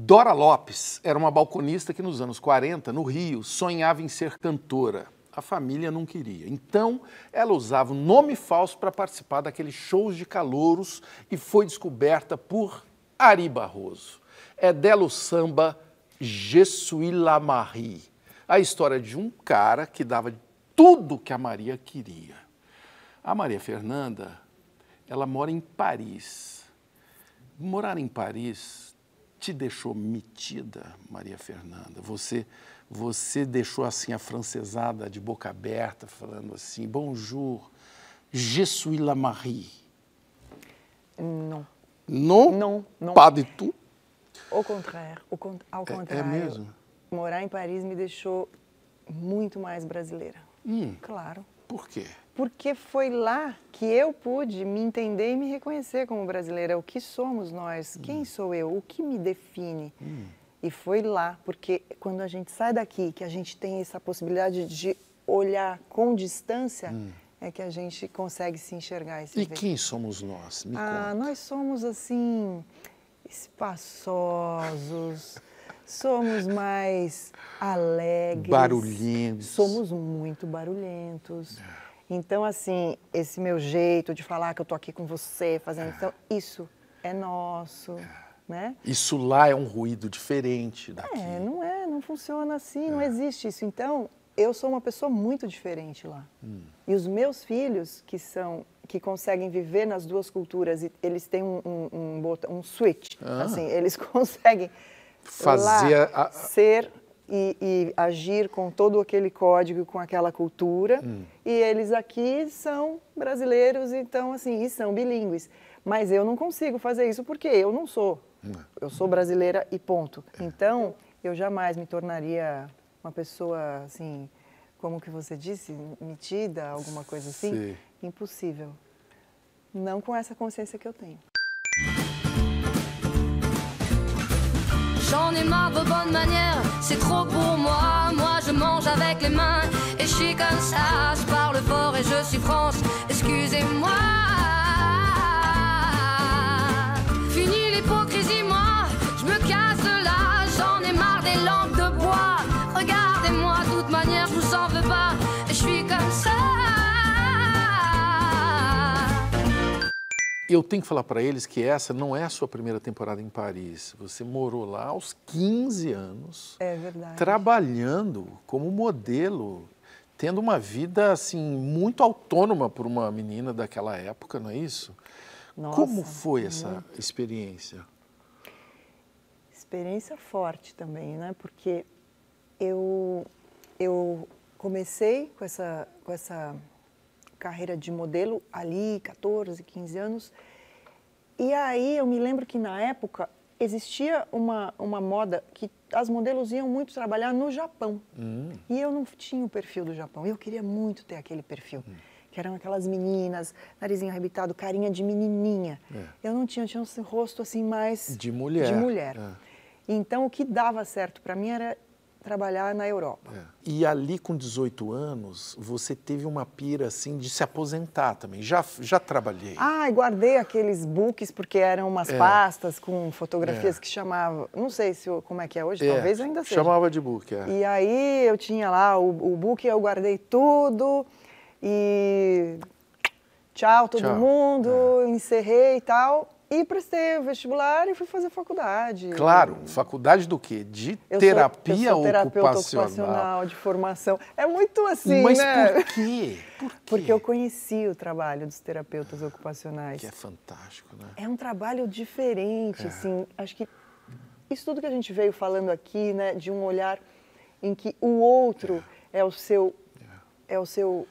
Dora Lopes era uma balconista que nos anos 40, no Rio, sonhava em ser cantora. A família não queria. Então, ela usava um nome falso para participar daqueles shows de calouros e foi descoberta por Ari Barroso. É dela o samba Je Marie. A história de um cara que dava tudo que a Maria queria. A Maria Fernanda, ela mora em Paris. Morar em Paris te deixou metida, Maria Fernanda? Você, você deixou assim a francesada de boca aberta, falando assim, bonjour, je suis la Marie. Não. Non? Não, não. Pas du tout? Au contraire, au con- ao É- é contrário. mesmo? Morar em Paris me deixou muito mais brasileira. Hum, Claro. por quê? Porque foi lá que eu pude me entender e me reconhecer como brasileira. O que somos nós? Quem sou eu? O que me define? E foi lá, porque quando a gente sai daqui, que a gente tem essa possibilidade de olhar com distância, é que a gente consegue se enxergar e se E ver. quem somos nós? Me Ah, conta. nós somos assim espaçosos, somos mais alegres, Barulhentos. somos muito barulhentos. Então, assim, esse meu jeito de falar que eu tô aqui com você, fazendo então, isso é nosso, né? Isso lá é um ruído diferente daqui. É, não é, não funciona assim, não existe isso. Então, eu sou uma pessoa muito diferente lá. E os meus filhos, que são, que conseguem viver nas duas culturas, e eles têm um, um, um, um switch, Ah. assim, eles conseguem Fazer lá a- ser e, e agir com todo aquele código, com aquela cultura. Hum. E eles aqui são brasileiros, então, assim, e são bilíngues. Mas eu não consigo fazer isso porque eu não sou. Eu sou brasileira e ponto. É. Então, eu jamais me tornaria uma pessoa, assim, como que você disse, metida, alguma coisa assim. Sim. Impossível. Não com essa consciência que eu tenho. J'en ai marre de vos bonnes manières, c'est trop pour moi. Moi je mange avec les mains et je suis comme ça. Je parle fort et je suis France, excusez-moi. Fini l'hypocrisie, Eu tenho que falar para eles que essa não é a sua primeira temporada em Paris. Você morou lá aos 15 anos, É verdade. trabalhando como modelo, tendo uma vida assim muito autônoma por uma menina daquela época, não é isso? Nossa, Como foi essa muito. experiência? experiência forte também, né? Porque eu eu comecei com essa com essa carreira de modelo ali, 14, 15 anos. E aí eu me lembro que na época existia uma uma moda que as modelos iam muito trabalhar no Japão. E eu não tinha o perfil do Japão. Eu queria muito ter aquele perfil. Que eram aquelas meninas, narizinho arrebitado, carinha de menininha. Eu não tinha, eu tinha um rosto assim mais De mulher. de mulher. É. Então, o que dava certo para mim era trabalhar na Europa. É. E ali com 18 anos, você teve uma pira assim de se aposentar também. Já, já trabalhei. Ah, e guardei aqueles books porque eram umas É. pastas com fotografias É. que chamava, não sei se como é que é hoje, É, talvez ainda seja. Chamava de book, é. E aí eu tinha lá o, o book, eu guardei tudo e tchau todo Tchau. É. mundo, encerrei e tal. E prestei o vestibular e fui fazer faculdade. Claro, faculdade do quê? De Eu sou- terapia eu sou ocupacional. ocupacional de formação. É muito assim, Mas né? por quê? Por quê? Porque eu conheci o trabalho dos terapeutas ocupacionais. Que é fantástico, né? É um trabalho diferente, assim. Acho que isso tudo que a gente veio falando aqui, né, de um olhar em que o outro é, o seu é o seu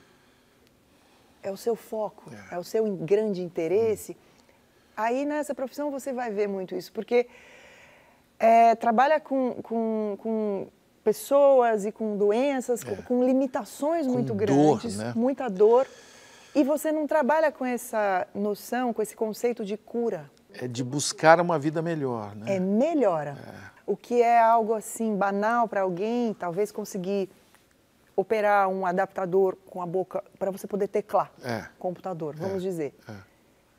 é o seu foco, é, o seu grande interesse. Aí nessa profissão você vai ver muito isso, porque é, trabalha com, com, com pessoas e com doenças, com, com limitações muito dor, grandes, né? muita dor. E você não trabalha com essa noção, com esse conceito de cura. É de buscar uma vida melhor, né? É melhora. O que é algo assim banal para alguém, talvez conseguir operar um adaptador com a boca para você poder teclar É. computador, vamos dizer. é.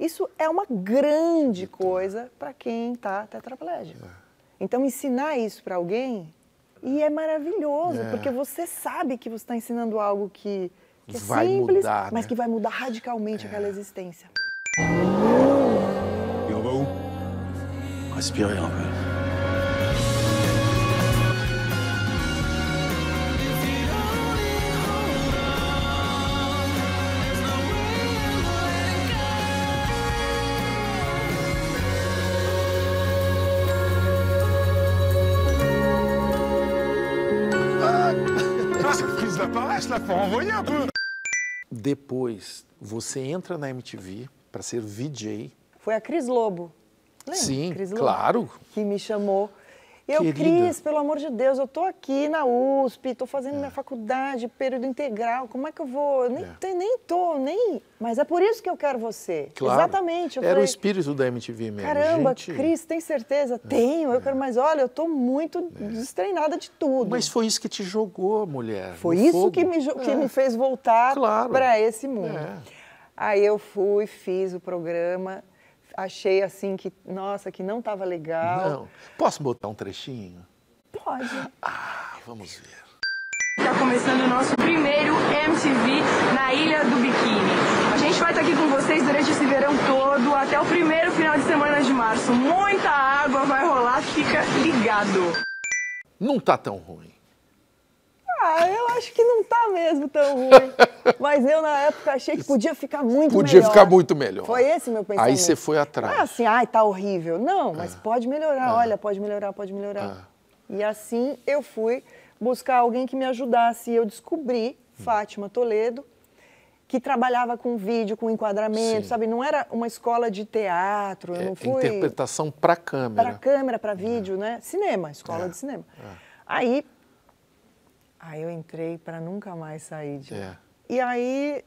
Isso é uma grande coisa para quem está tetraplégico. É. Então ensinar isso para alguém e é maravilhoso, É. porque você sabe que você está ensinando algo que, que é Vai simples, mudar, mas né? que vai mudar radicalmente aquela existência. Va où Respirer un peu. Depois, você entra na MTV para ser VJ. Foi a Cris Lobo. Lembra? Sim, Cris Lobo, claro. Que me chamou. Eu, Querida. Cris, pelo amor de Deus, eu tô aqui na USP, tô fazendo minha faculdade, período integral, como é que eu vou? Eu Nem, É. te- nem tô, nem... Mas é por isso que eu quero você. Claro. Exatamente. Era falei, o espírito da MTV mesmo. Caramba, gente. É. Cris, tem certeza? Tenho, eu quero, mas olha, eu tô muito destreinada de tudo. Mas foi isso que te jogou, mulher. Foi isso fogo. que me, que É. me fez voltar Claro. para esse mundo. É. Aí eu fui, fiz o programa, achei assim que, nossa, que não estava legal. Não. Posso botar um trechinho? Pode. Ah, vamos ver. Está começando o nosso primeiro MTV na Ilha do Biquíni. A gente vai estar aqui com vocês durante esse verão todo, até o primeiro final de semana de março. Muita água vai rolar, fica ligado. Não tá tão ruim. Ah, eu acho que não tá mesmo tão ruim. Mas eu, na época, achei que podia ficar muito Podia melhor. ficar muito melhor. Foi esse meu pensamento. Aí você foi atrás. Não é assim, ai, tá horrível. Não, mas pode melhorar. Olha, pode melhorar, pode melhorar. Ah. E assim eu fui buscar alguém que me ajudasse. E eu descobri Fátima Toledo, que trabalhava com vídeo, com enquadramento, Sim. sabe? Não era uma escola de teatro, eu É, não fui interpretação para câmera. para câmera, para vídeo, né? Cinema, escola É, de cinema. Aí, aí eu entrei para nunca mais sair de lá. É. E aí,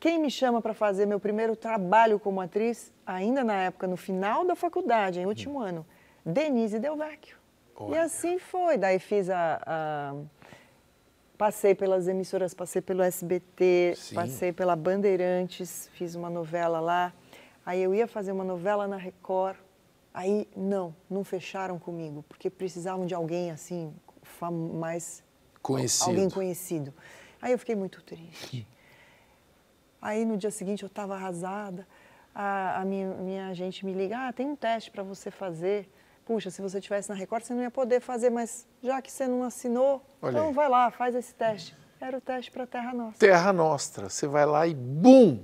quem me chama para fazer meu primeiro trabalho como atriz, ainda na época, no final da faculdade, em último ano, Denise Del Vecchio. E assim foi. Daí fiz a, a- Passei pelas emissoras, passei pelo SBT, Sim. passei pela Bandeirantes, fiz uma novela lá. Aí eu ia fazer uma novela na Record. Aí, não, não fecharam comigo, porque precisavam de alguém assim, mais. Conhecido. Alguém conhecido. Aí eu fiquei muito triste. Aí no dia seguinte eu estava arrasada. a, a minha, minha agente me liga, ah, tem um teste para você fazer. Puxa, se você tivesse na Record, você não ia poder fazer, mas já que você não assinou, Olha então aí. vai lá, faz esse teste. Era o teste para Terra Nossa. Terra Nostra. Você vai lá e bum!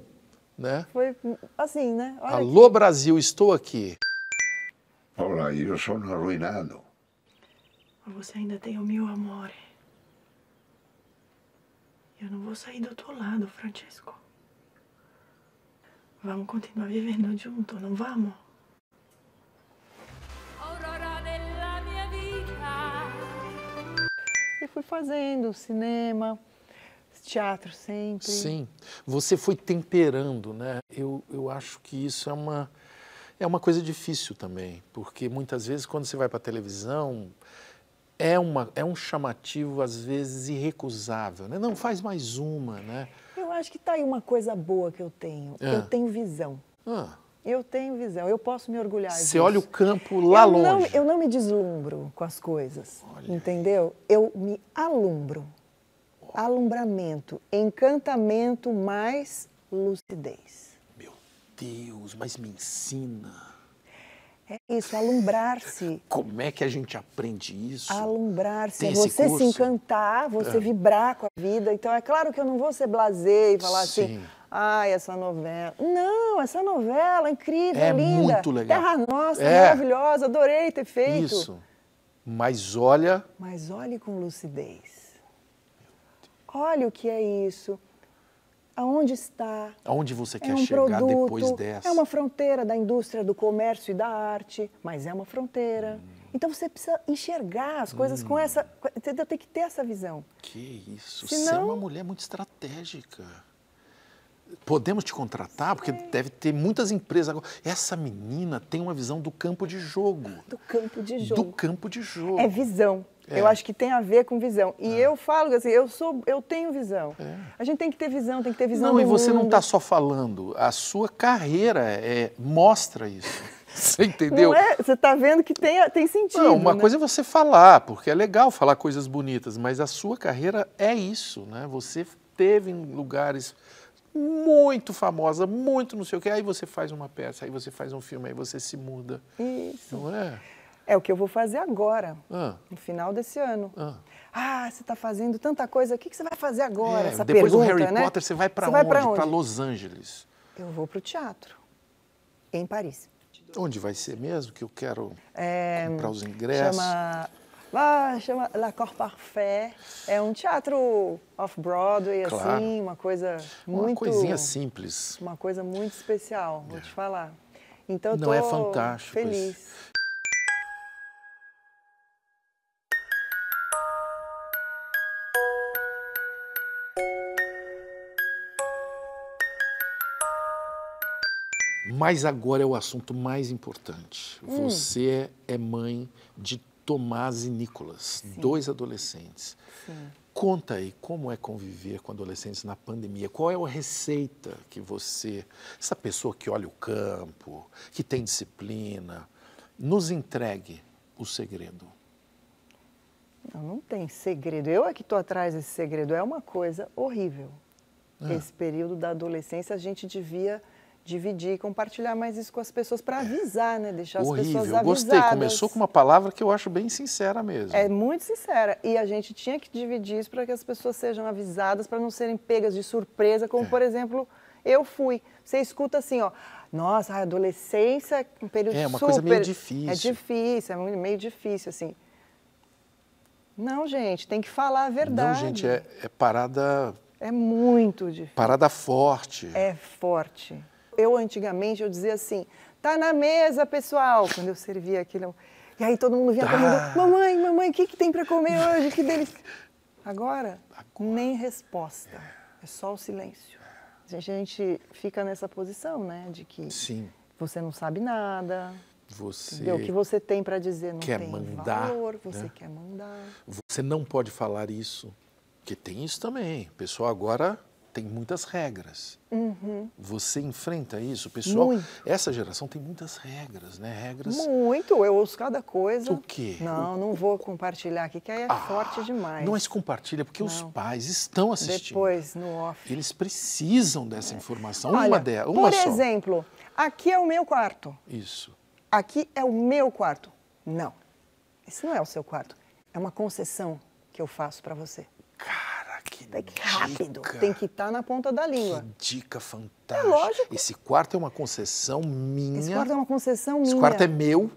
Né? Foi assim, né? Olha Alô, Brasil, estou aqui. Olha, eu sou arruinado. Você ainda tem o meu amor. Eu não vou sair do teu lado, Francesco. Vamos continuar vivendo junto, não vamos? Aurora della mia vita. E fui fazendo cinema, teatro sempre. Sim, você foi temperando, né? Eu, eu acho que isso é uma, é uma coisa difícil também, porque muitas vezes quando você vai para a televisão é, uma, é um chamativo às vezes irrecusável, né? Não, faz mais uma, né? Eu acho que tá aí uma coisa boa que eu tenho. É. Eu tenho visão. Ah, Eu tenho visão, eu posso me orgulhar disso. você olha o campo lá eu Não, longe. eu não me deslumbro com as coisas, entendeu? Eu me alumbro. Alumbramento, encantamento mais lucidez. Deus, mas me ensina. É isso, alumbrar-se. Como é que a gente aprende isso? Alumbrar-se, é você se encantar, você É. vibrar com a vida. Então, é claro que eu não vou ser blasé e falar assim, Sim. ai, essa novela. Não, essa novela é incrível, É linda. muito legal. Terra Nossa, É. maravilhosa, adorei ter feito. Isso. Mas olha, Mas olhe com lucidez. Olhe o que é isso. Aonde está? aonde você É quer um chegar produto, depois dessa? é uma fronteira da indústria do comércio e da arte, mas é uma fronteira. Hum. Então você precisa enxergar as coisas com essa, entendeu? Tem que ter essa visão. Que isso, você é Senão- uma mulher muito estratégica. Podemos te contratar? Porque deve ter muitas empresas agora. Essa menina tem uma visão do campo de jogo. Do campo de jogo. Do campo de jogo. É visão. É. Eu acho que tem a ver com visão. E eu falo assim, eu sou, eu tenho visão. A gente tem que ter visão, tem que ter visão Não, e você não mundo. está só falando, a sua carreira é, mostra isso. Você entendeu? Não é, você está vendo que tem, tem sentido. Não, uma né? coisa é você falar, porque é legal falar coisas bonitas, mas a sua carreira é isso, né? Você teve em lugares muito famosa, muito não sei o quê, aí você faz uma peça, aí você faz um filme, aí você se muda. Isso. Não é? É o que eu vou fazer agora, Ah, no final desse ano. ah. Ah, você está fazendo tanta coisa, o que, que você vai fazer agora? É, Essa depois do pergunta, Harry né? Potter, você vai para onde? Para? Los Angeles. Eu vou para o teatro, em Paris. Onde vai ser mesmo? Que eu quero É, comprar os ingressos. Chama, ah, chama La Cor Parfait. É um teatro off-Broadway, Claro. assim, uma coisa Uma muito... coisinha simples. Uma coisa muito especial, vou te falar. Então, eu Não, é fantástico feliz. isso. Mas agora é o assunto mais importante. Hum. Você é mãe de Tomás e Nicolas, dois adolescentes. Sim. Conta aí como é conviver com adolescentes na pandemia. Qual é a receita que você, essa pessoa que olha o campo, que tem disciplina, nos entregue o segredo? Não, não tem segredo. Eu é que estou atrás desse segredo. É uma coisa horrível. Ah. Esse período da adolescência, a gente devia dividir e compartilhar mais isso com as pessoas para avisar, né? Deixar as Horrível. pessoas Eu avisadas. gostei. Começou com uma palavra que eu acho bem sincera mesmo. É muito sincera. E a gente tinha que dividir isso para que as pessoas sejam avisadas, para não serem pegas de surpresa, como, É. por exemplo, eu fui. Você escuta assim, ó. Nossa, a adolescência é um período É, uma super... coisa meio difícil. É difícil, é meio difícil, assim. Não, gente, tem que falar a Não, verdade. gente, é, é parada, É muito difícil. parada forte. É forte. Eu, antigamente, eu dizia assim, tá na mesa, pessoal, quando eu servia aquilo. E aí todo mundo vinha Tá. perguntando, mamãe, mamãe, o que, que tem para comer hoje? Que delícia. Agora, nem resposta. É só o silêncio. A gente, a gente fica nessa posição, né? De que Sim, você não sabe nada, você, entendeu? o que você tem para dizer não quer tem mandar, valor, você né? quer mandar. você não pode falar isso, porque tem isso também. O pessoal agora tem muitas regras. Uhum. Você enfrenta isso, pessoal? Muito. Essa geração tem muitas regras, né? Regras. Muito, eu ouço cada coisa. O quê? Não, não vou compartilhar aqui, que aí é forte demais. Não é se compartilha, porque os pais estão assistindo. Depois, no off. Eles precisam dessa informação. Olha, uma delas, uma por só. exemplo, aqui é o meu quarto. Isso. Aqui é o meu quarto. Não. Esse não é o seu quarto. É uma concessão que eu faço para você. Cara, que Tem que rápido. Tem que estar na ponta da língua. Dica fantástica. É lógico. Esse quarto é uma concessão minha. Esse quarto é uma concessão Esse minha. quarto é meu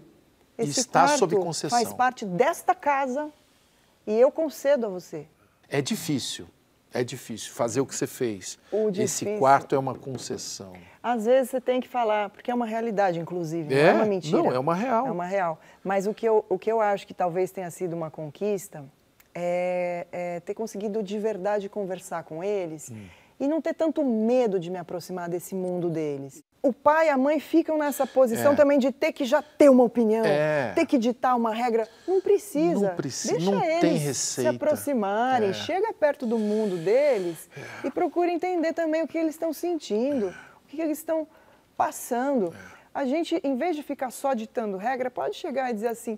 e Esse está quarto sob concessão. Faz parte desta casa e eu concedo a você. É difícil. É difícil fazer o que você fez. Esse quarto é uma concessão. Às vezes você tem que falar, porque é uma realidade, inclusive, É? não é uma mentira. Não, é uma real. É uma real. Mas o que eu, o que eu acho que talvez tenha sido uma conquista é, é ter conseguido de verdade conversar com eles Hum. e não ter tanto medo de me aproximar desse mundo deles. O pai e a mãe ficam nessa posição É. também de ter que já ter uma opinião, É. ter que ditar uma regra. Não precisa. Não precisa, Deixa não eles tem se aproximarem, É. chega perto do mundo deles e procura entender também o que eles estão sentindo, o que eles estão passando. A gente, em vez de ficar só ditando regra, pode chegar e dizer assim: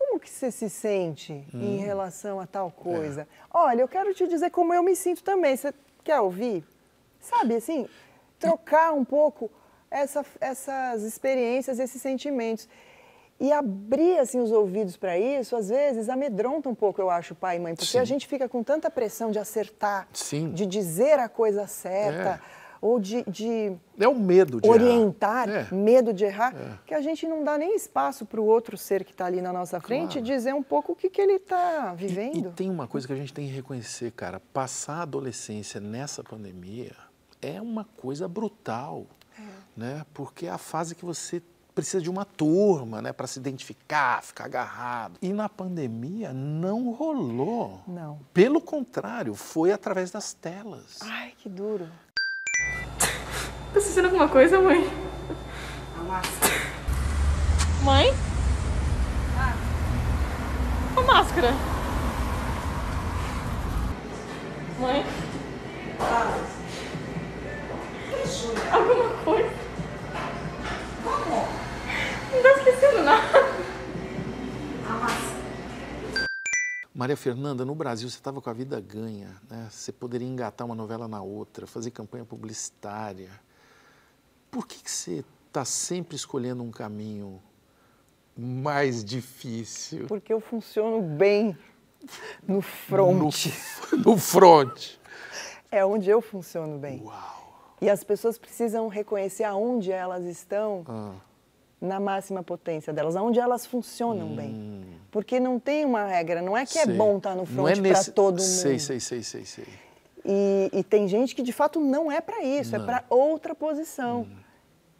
como que você se sente em Hum. relação a tal coisa? Olha, eu quero te dizer como eu me sinto também. Você quer ouvir? Sabe assim, trocar um pouco essa- essas experiências, esses sentimentos. E abrir assim os ouvidos para isso, às vezes amedronta um pouco, eu acho, pai e mãe, porque Sim. a gente fica com tanta pressão de acertar, Sim. de dizer a coisa certa, ou de, de É o medo de orientar, errar. É. medo de errar, que a gente não dá nem espaço para o outro ser que está ali na nossa frente dizer um pouco o que, que ele está E vivendo. tem uma coisa que a gente tem que reconhecer, cara. Passar a adolescência nessa pandemia é uma coisa brutal, né? Porque é a fase que você precisa de uma turma, né, para se identificar, ficar agarrado. E na pandemia não rolou. Não. Pelo contrário, foi através das telas. Ai, que duro. Tá sentindo alguma coisa, mãe? Mãe? A máscara. Mãe? Maria Fernanda, no Brasil você estava com a vida ganha, né? Você poderia engatar uma novela na outra, fazer campanha publicitária. Por que, que você está sempre escolhendo um caminho mais difícil? Porque eu funciono bem no front. No, no front. É onde eu funciono bem. E as pessoas precisam reconhecer aonde elas estão Ah, na máxima potência delas, aonde elas funcionam bem. Porque não tem uma regra, não é que é Hum. sei. bom estar no Não front é para nesse- todo mundo. Sei, sei, sei, sei, sei. E, e tem gente que de fato não é para isso, é Não. Hum. para outra posição.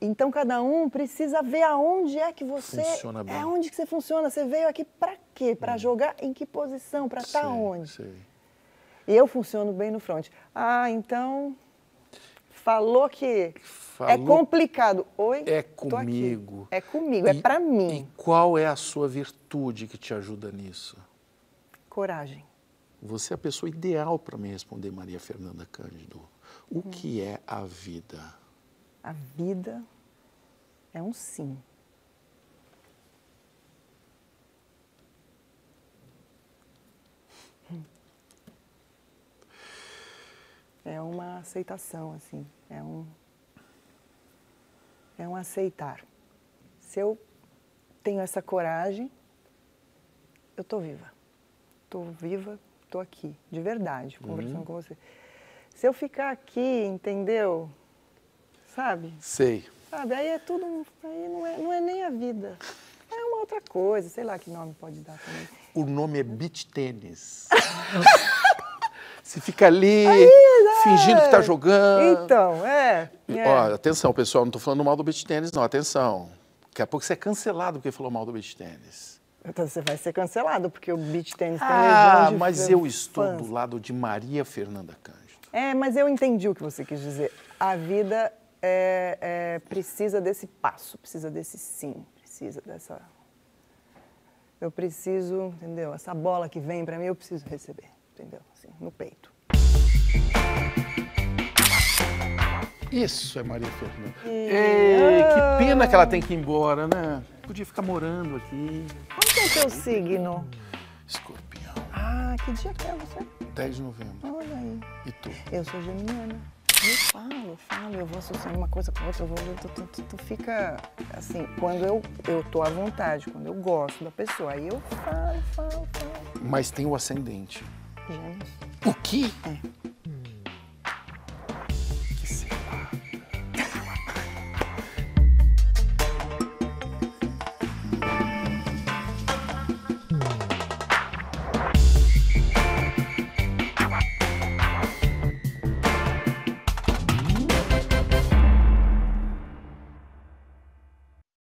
Então cada um precisa ver aonde é que você Funciona bem. Hum. é onde que você funciona. Você veio aqui para quê? Para jogar em que posição? Para estar Sei, onde? sei. Eu funciono bem no front. Ah, então falou que é Falou- complicado. Oi? É comigo. É comigo, é E- para mim. E qual é a sua virtude que te ajuda nisso? Coragem. Você é a pessoa ideal para me responder, Maria Fernanda Cândido. O Hum. que é a vida? A vida é um sim. É uma aceitação, assim. É um. É um aceitar. Se eu tenho essa coragem, eu tô viva. Tô viva, tô aqui, de verdade, conversando Uhum. com você. Se eu ficar aqui, entendeu? Sabe? Sei. Sabe, aí é tudo, aí não é, não é nem a vida. É uma outra coisa, sei lá que nome pode dar também. O nome é beach tênis. Você fica ali, fingindo que está jogando. Então, é. é. Ó, atenção, pessoal, não estou falando mal do beach tênis, não. Atenção. Daqui a pouco você é cancelado porque falou mal do beach tênis. Então você vai ser cancelado, porque o beach tênis tem Ah, legião de mas eu estou fãs. do lado de Maria Fernanda Cândido. É, mas eu entendi o que você quis dizer. A vida é, é, precisa desse passo, precisa desse sim, precisa dessa. Eu preciso, entendeu? Essa bola que vem pra mim, eu preciso receber, entendeu? Assim, no peito. Isso é Maria Fernanda. Ei, que pena que ela tem que ir embora, né? Podia ficar morando aqui. Qual que é o teu signo? Escorpião. Ah, que dia que é você? 10 de novembro. Olha aí. E tu? Eu sou geminiana. Eu falo, eu falo, eu vou associando uma coisa com outra, eu vou, tu, tu, tu, tu fica assim, quando eu, eu tô à vontade, quando eu gosto da pessoa, aí eu falo, falo, falo. Mas tem o ascendente. Gêmeos. O que? É.